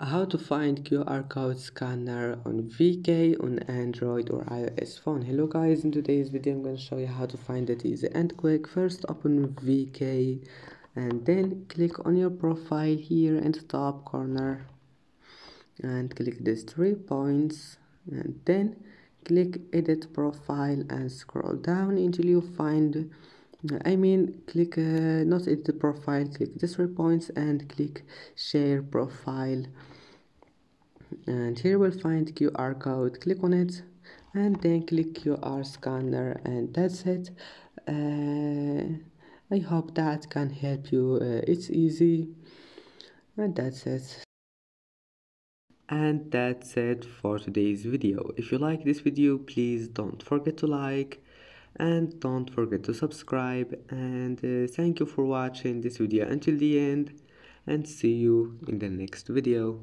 how to find QR code scanner on VK on Android or iOS phone? Hello guys in today's video I'm going to show you how to find it easy and quick. First open VK and then click on your profile here in the top corner and click these three points and then click edit profile and scroll down until you find I mean click uh, not edit the profile click three points and click share profile. And here we'll find QR code click on it and then click QR scanner and that's it. Uh, I hope that can help you uh, it's easy. And that's it. And that's it for today's video. If you like this video please don't forget to like and don't forget to subscribe and uh, thank you for watching this video until the end and see you in the next video